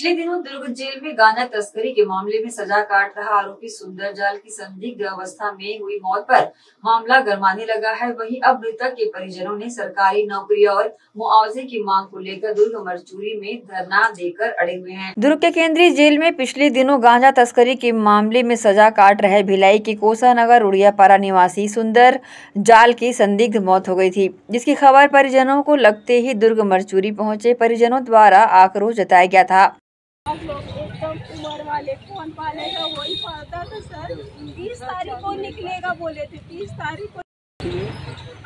पिछले दिनों दुर्ग जेल में गांजा तस्करी के मामले में सजा काट रहा आरोपी सुंदर जाल की संदिग्ध अवस्था में हुई मौत पर मामला गरमाने लगा है। वहीं अब मृतक के परिजनों ने सरकारी नौकरी और मुआवजे की मांग को लेकर दुर्ग मरचूरी में धरना देकर अड़े हुए हैं। दुर्ग के केंद्रीय जेल में पिछले दिनों गांजा तस्करी के मामले में सजा काट रहे भिलाई के कोसा नगर उड़ियापारा निवासी सुंदर जाल की संदिग्ध मौत हो गई थी, जिसकी खबर परिजनों को लगते ही दुर्ग मरचूरी पहुँचे परिजनों द्वारा आक्रोश जताया गया था। आप लोग एकदम उम्र वाले कौन पालेगा वही पालता था सर बीस तारीख को निकलेगा बोले थे तीस तारीख को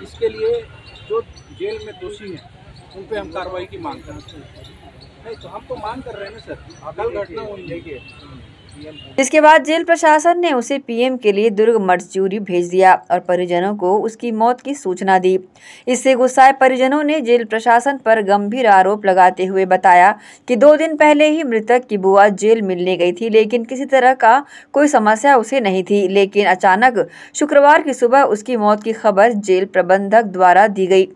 इसके लिए जो जेल में दोषी है उन पर हम कार्रवाई की मांग कर रहे हैं। नहीं तो हम तो मांग कर रहे हैं ना सर कल घटना हुई है इसके बाद जेल प्रशासन ने उसे पीएम के लिए दुर्ग मर्चूरी भेज दिया और परिजनों को उसकी मौत की सूचना दी। इससे गुस्साए परिजनों ने जेल प्रशासन पर गंभीर आरोप लगाते हुए बताया कि दो दिन पहले ही मृतक की बुआ जेल मिलने गई थी, लेकिन किसी तरह का कोई समस्या उसे नहीं थी। लेकिन अचानक शुक्रवार की सुबह उसकी मौत की खबर जेल प्रबंधक द्वारा दी गई।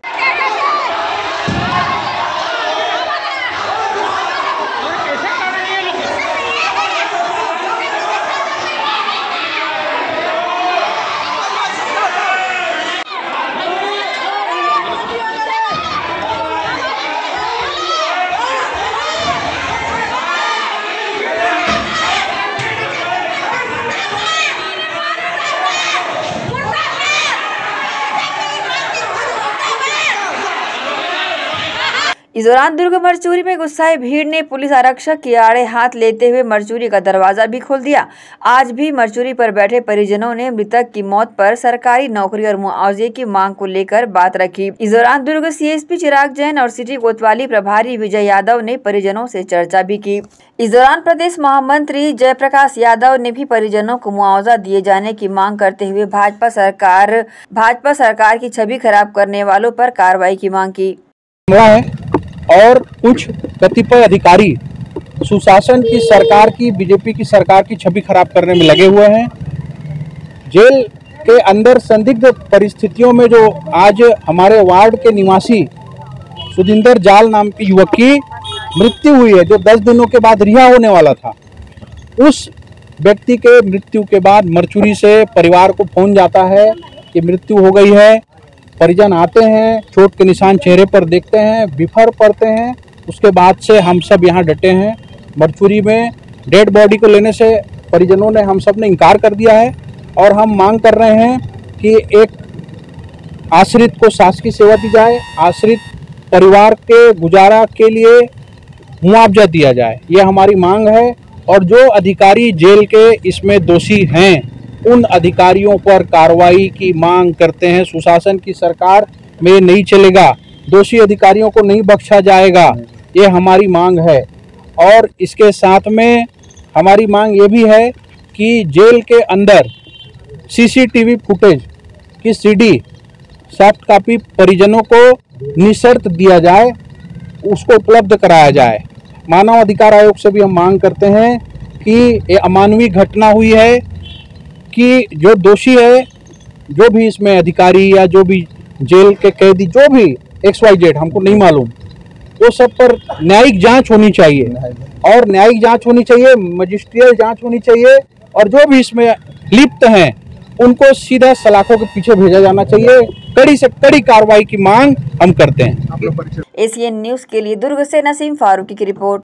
इस दौरान दुर्ग मरचूरी में गुस्साए भीड़ ने पुलिस आरक्षक के आड़े हाथ लेते हुए मरचूरी का दरवाज़ा भी खोल दिया। आज भी मरचूरी पर बैठे परिजनों ने मृतक की मौत पर सरकारी नौकरी और मुआवजे की मांग को लेकर बात रखी। इस दौरान दुर्ग सीएसपी चिराग जैन और सिटी कोतवाली प्रभारी विजय यादव ने परिजनों से चर्चा भी की। इस दौरान प्रदेश महामंत्री जयप्रकाश यादव ने भी परिजनों को मुआवजा दिए जाने की मांग करते हुए भाजपा सरकार भाजपा सरकार की छवि खराब करने वालों पर कार्रवाई की मांग की। और कुछ कतिपय अधिकारी सुशासन की सरकार की, बीजेपी की सरकार की छवि खराब करने में लगे हुए हैं। जेल के अंदर संदिग्ध परिस्थितियों में जो आज हमारे वार्ड के निवासी सुदिंदर जाल नाम के युवक की मृत्यु हुई है, जो 10 दिनों के बाद रिहा होने वाला था, उस व्यक्ति के मृत्यु के बाद मरचुरी से परिवार को फ़ोन जाता है कि मृत्यु हो गई है। परिजन आते हैं, चोट के निशान चेहरे पर देखते हैं, बिफर पड़ते हैं, उसके बाद से हम सब यहाँ डटे हैं। मरचूरी में डेड बॉडी को लेने से परिजनों ने हम सबने इनकार कर दिया है और हम मांग कर रहे हैं कि एक आश्रित को शासकीय सेवा दी जाए, आश्रित परिवार के गुजारा के लिए मुआवजा दिया जाए। ये हमारी मांग है और जो अधिकारी जेल के इसमें दोषी हैं उन अधिकारियों पर कार्रवाई की मांग करते हैं। सुशासन की सरकार में नहीं चलेगा। दोषी अधिकारियों को नहीं बख्शा जाएगा। ये हमारी मांग है। और इसके साथ में हमारी मांग ये भी है कि जेल के अंदर सीसीटीवी फुटेज की सीडी, सॉफ्ट कापी परिजनों को निशर्त दिया जाए, उसको उपलब्ध कराया जाए। मानव अधिकार आयोग से भी हम मांग करते हैं कि ये अमानवीय घटना हुई है। कि जो दोषी है, जो भी इसमें अधिकारी या जो भी जेल के कैदी, जो भी एक्स वाई जेड हमको नहीं मालूम, वो सब पर न्यायिक जाँच होनी चाहिए। और न्यायिक जाँच होनी चाहिए, मजिस्ट्रियल जाँच होनी चाहिए, और जो भी इसमें लिप्त हैं, उनको सीधा सलाखों के पीछे भेजा जाना चाहिए। कड़ी से कड़ी कार्रवाई की मांग हम करते हैं। एसीएन न्यूज़ के लिए दुर्ग से नसीम फारूकी की रिपोर्ट।